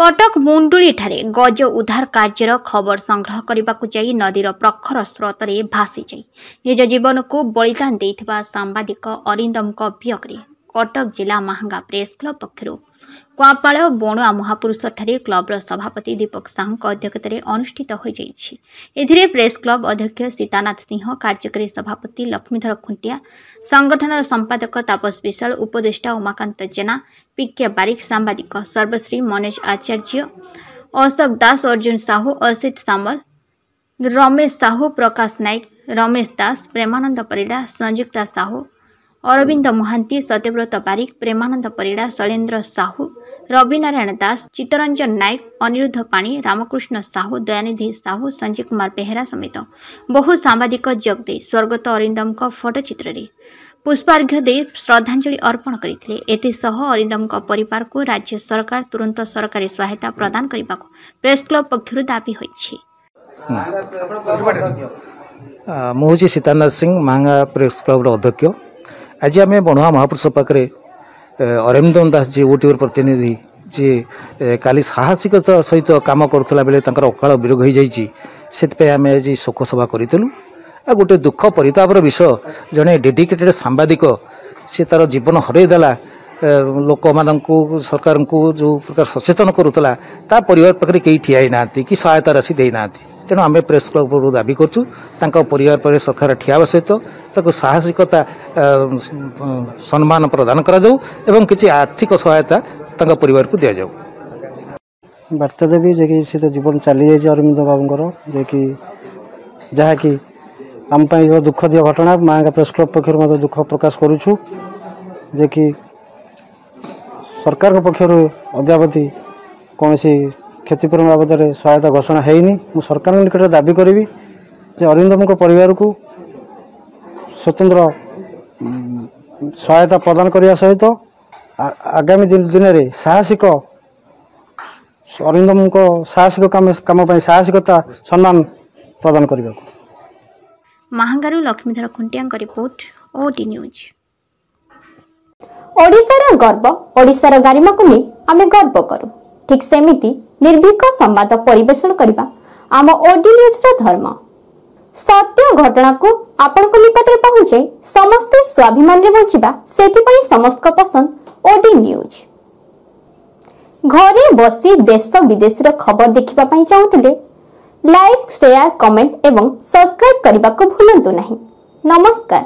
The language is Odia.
କଟକ ମୁଣ୍ଡୁଳିଠାରେ ଗଜ ଉଦ୍ଧାର କାର୍ଯ୍ୟର ଖବର ସଂଗ୍ରହ କରିବାକୁ ଯାଇ ନଦୀର ପ୍ରଖର ସ୍ରୋତରେ ଭାସିଯାଇ ନିଜ ଜୀବନକୁ ବଳିଦାନ ଦେଇଥିବା ସାମ୍ବାଦିକ ଅରିନ୍ଦମଙ୍କ ବିୟୋଗରେ କଟକ ଜିଲ୍ଲା ମାହାଙ୍ଗା ପ୍ରେସ୍ କ୍ଲବ ପକ୍ଷରୁ କୁଆପାଳ ବଣୁଆ ମହାପୁରୁଷଠାରେ କ୍ଲବର ସଭାପତି ଦୀପକ ସାହୁଙ୍କ ଅଧ୍ୟକ୍ଷତାରେ ଅନୁଷ୍ଠିତ ହୋଇଯାଇଛି। ଏଥିରେ ପ୍ରେସ୍ କ୍ଲବ ଅଧ୍ୟକ୍ଷ ସୀତାନାଥ ସିଂହ କାର୍ଯ୍ୟକାରୀ ସଭାପତି ଲକ୍ଷ୍ମୀଧର ଖୁଣ୍ଟିଆ ସଂଗଠନର ସମ୍ପାଦକ ତାପସ ବିଶାଳ ଉପଦେଷ୍ଟା ଉମାକାନ୍ତ ଜେନା ପିକେ ବାରିକ ସାମ୍ବାଦିକ ସର୍ବଶ୍ରୀ ମନୋଜ ଆଚାର୍ଯ୍ୟ ଅଶୋକ ଦାସ ଅର୍ଜୁନ ସାହୁ ଅସିତ ସାମଲ ରମେଶ ସାହୁ ପ୍ରକାଶ ନାୟକ ରମେଶ ଦାସ ପ୍ରେମାନନ୍ଦ ପରିଡ଼ା ସଂଯୁକ୍ତା ସାହୁ ଅରବିନ୍ଦ ମହାନ୍ତି ସତ୍ୟବ୍ରତ ବାରିକ ପ୍ରେମାନନ୍ଦ ପରିଡ଼ା ଶୈଳେନ୍ଦ୍ର ସାହୁ ରବିନାରାୟଣ ଦାସ ଚିତ୍ତରଞ୍ଜନ ନାୟକ ଅନିରୁଦ୍ଧ ପାଣି ରାମକୃଷ୍ଣ ସାହୁ ଦୟାନିଧି ସାହୁ ସଞ୍ଜୟ କୁମାର ବେହେରା ସମେତ ବହୁ ସାମ୍ବାଦିକ ଯୋଗ ଦେଇ ସ୍ୱର୍ଗତ ଅରିନ୍ଦମଙ୍କ ଫଟୋଚିତ୍ରରେ ପୁଷ୍ପାର୍ଘ୍ୟ ଦେଇ ଶ୍ରଦ୍ଧାଞ୍ଜଳି ଅର୍ପଣ କରିଥିଲେ। ଏଥିସହ ଅରିନ୍ଦମଙ୍କ ପରିବାରକୁ ରାଜ୍ୟ ସରକାର ତୁରନ୍ତ ସରକାରୀ ସହାୟତା ପ୍ରଦାନ କରିବାକୁ ପ୍ରେସ୍ କ୍ଲବ ପକ୍ଷରୁ ଦାବି ହୋଇଛି। ଆ, ମୁଁ ହେଉଛି ସୀତାନାଥ ସିଂ ମାଙ୍ଗା ପ୍ରେସ୍ କ୍ଲବ୍ର ଅଧ୍ୟକ୍ଷ। ଆଜି ଆମେ ବଣୁଆ ମହାପୁରୁଷ ପାଖରେ ଏ, ଅରିନ୍ଦମ ଦାସ ଯିଏ ଓଟିଭର ପ୍ରତିନିଧି ଯିଏ ଏ, କାଲି ସାହସିକତା ସହିତ କାମ କରୁଥିଲା ବେଳେ ତାଙ୍କର ଅକାଳ ବିରୋଗ ହୋଇଯାଇଛି ସେଥିପାଇଁ ଆମେ ଆଜି ଶୋକ ସଭା କରିଥିଲୁ ଆଉ ଗୋଟେ ଦୁଃଖ ପରିତାପର ବିଷୟ ଜଣେ ଡେଡିକେଟେଡ଼ ସାମ୍ବାଦିକ ସେ ତା'ର ଜୀବନ ହରାଇ ଦେଲା ଏ, ଲୋକମାନଙ୍କୁ ସରକାରଙ୍କୁ ଯେଉଁ ପ୍ରକାର ସଚେତନ କରୁଥିଲା ତା ପରିବାର ପାଖରେ କେହି ଠିଆ ହେଇନାହାନ୍ତି କି ସହାୟତା ରାଶି ଦେଇନାହାନ୍ତି ତେଣୁ ଆମେ ପ୍ରେସ୍ କ୍ଲବରୁ ଦାବି କରୁଛୁ ତାଙ୍କ ପରିବାର ପାଖରେ ସରକାର ଠିଆ ହେବା ସହିତ ତାକୁ ସାହସିକତା ସମ୍ମାନ ପ୍ରଦାନ କରାଯାଉ ଏବଂ କିଛି ଆର୍ଥିକ ସହାୟତା ତାଙ୍କ ପରିବାରକୁ ଦିଆଯାଉ। ବାର୍ତ୍ତା ଦେବି ଯେ କି ସେ ତ ଜୀବନ ଚାଲିଯାଇଛି ଅରବିନ୍ଦ ବାବୁଙ୍କର ଯେ କି ଯାହାକି ଆମ ପାଇଁ ଏକ ଦୁଃଖଦୀୟ ଘଟଣା। ମାଆଙ୍କ ପ୍ରେସ୍ କ୍ଲବ୍ ପକ୍ଷରୁ ମଧ୍ୟ ଦୁଃଖ ପ୍ରକାଶ କରୁଛୁ ଯେ କି ସରକାରଙ୍କ ପକ୍ଷରୁ ଅଦ୍ୟାବଧି କୌଣସି କ୍ଷତିପୂରଣ ବାବଦରେ ସହାୟତା ଘୋଷଣା ହେଇନି। ମୁଁ ସରକାରଙ୍କ ନିକଟରେ ଦାବି କରିବି ଯେ ଅରିନ୍ଦମଙ୍କ ପରିବାରକୁ ସ୍ୱତନ୍ତ୍ର ସହାୟତା ପ୍ରଦାନ କରିବା ସହିତ ଆଗାମୀ ଦିନ- ଦିନରେ ସାହସିକ ଅରିନ୍ଦମଙ୍କ ସାହସିକ କାମ କାମ ପାଇଁ ସାହସିକତା ସମ୍ମାନ ପ୍ରଦାନ କରିବାକୁ। ମାହାଙ୍ଗାରୁ ଲକ୍ଷ୍ମୀଧର ଖୁଣ୍ଟିଆଙ୍କ ରିପୋର୍ଟ ଓଟି ନ୍ୟୁଜ୍। ଓଡ଼ିଶାର ଗର୍ବ ଓଡ଼ିଶାର ଗାରିମାକୁ ନେଇ ଆମେ ଗର୍ବ କରୁ। ଠିକ୍ ସେମିତି ନିର୍ଭୀକ ସମ୍ବାଦ ପରିବେଷଣ କରିବା ଆମ ଓଡି ନ୍ୟୁଜ୍ର ଧର୍ମ। ସତ୍ୟ ଘଟଣାକୁ ଆପଣଙ୍କ ନିକଟରେ ପହଞ୍ଚାଇ ସମସ୍ତେ ସ୍ୱାଭିମାନରେ ବଞ୍ଚିବା ସେଥିପାଇଁ ସମସ୍ତଙ୍କ ପସନ୍ଦ ଓଡି ନ୍ୟୁଜ୍ ଘରେ ବସି ଦେଶ ବିଦେଶର ଖବର ଦେଖିବା ପାଇଁ ଚାହୁଁଥିଲେ ଲାଇକ୍ ସେୟାର କମେଣ୍ଟ ଏବଂ ସବସ୍କ୍ରାଇବ୍ କରିବାକୁ ଭୁଲନ୍ତୁ ନାହିଁ। ନମସ୍କାର।